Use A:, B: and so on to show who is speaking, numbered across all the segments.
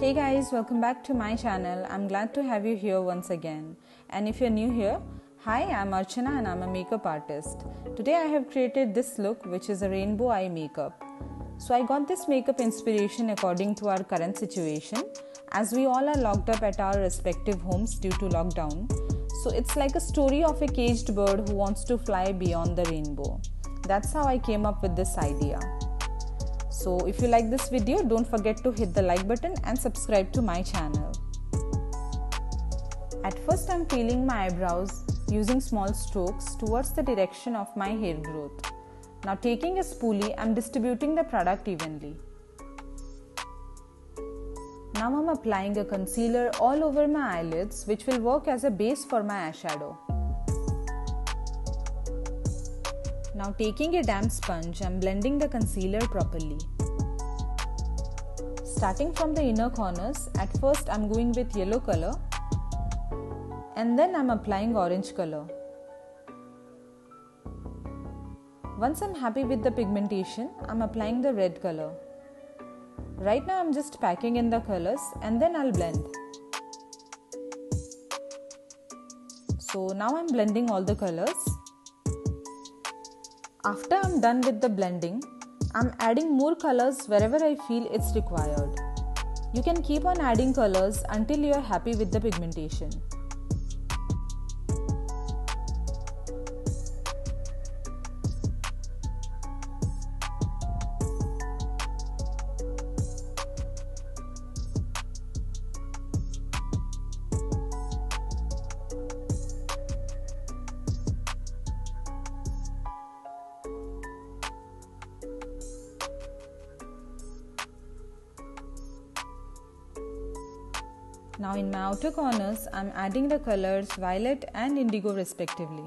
A: Hey guys, welcome back to my channel. I'm glad to have you here once again. And if you're new here, hi, I'm Archana and I'm a makeup artist. Today I have created this look which is a rainbow eye makeup. So I got this makeup inspiration according to our current situation as we all are locked up at our respective homes due to lockdown. So it's like a story of a caged bird who wants to fly beyond the rainbow. That's how I came up with this idea. So if you like this video, don't forget to hit the like button and subscribe to my channel. At first I'm peeling my eyebrows using small strokes towards the direction of my hair growth. Now taking a spoolie, I'm distributing the product evenly. Now I'm applying a concealer all over my eyelids which will work as a base for my eyeshadow. Now taking a damp sponge, I'm blending the concealer properly. Starting from the inner corners, at first I'm going with yellow color and then I'm applying orange color. Once I'm happy with the pigmentation, I'm applying the red color. Right now I'm just packing in the colors and then I'll blend. So now I'm blending all the colors. After I'm done with the blending, I'm adding more colors wherever I feel it's required. You can keep on adding colors until you are happy with the pigmentation. Now in my outer corners, I'm adding the colors violet and indigo respectively.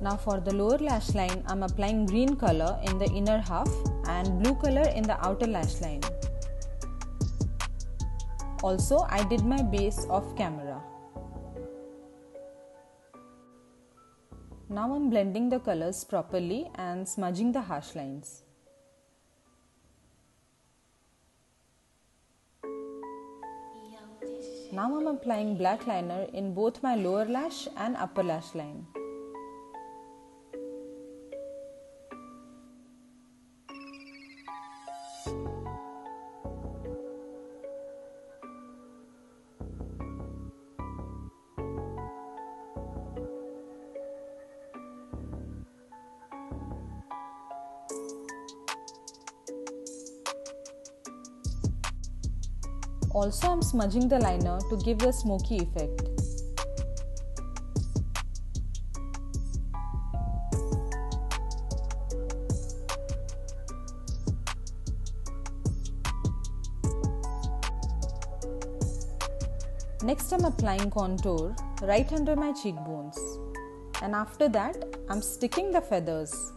A: Now for the lower lash line, I'm applying green color in the inner half and blue color in the outer lash line. Also, I did my base off camera. Now I'm blending the colors properly and smudging the harsh lines. Now I'm applying black liner in both my lower lash and upper lash line. Also, I'm smudging the liner to give the smoky effect. Next, I'm applying contour right under my cheekbones. And after that, I'm sticking the feathers.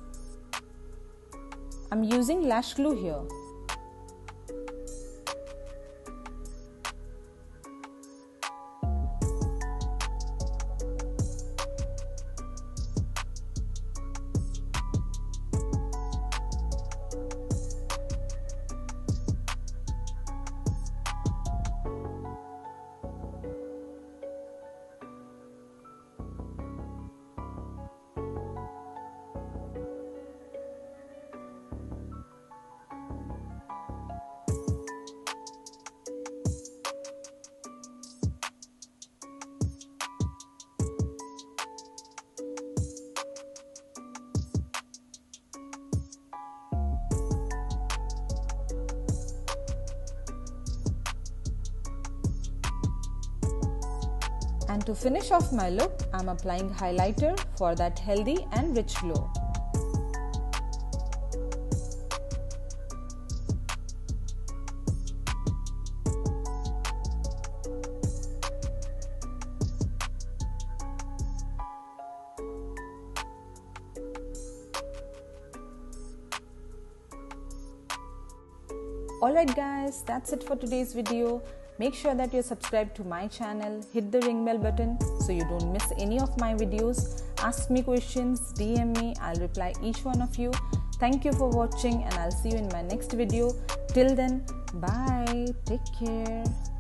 A: I'm using lash glue here. And to finish off my look, I'm applying highlighter for that healthy and rich glow. Alright guys, that's it for today's video. Make sure that you're subscribed to my channel, hit the ring bell button so you don't miss any of my videos. Ask me questions, DM me, I'll reply each one of you. Thank you for watching and I'll see you in my next video. Till then, bye. Take care.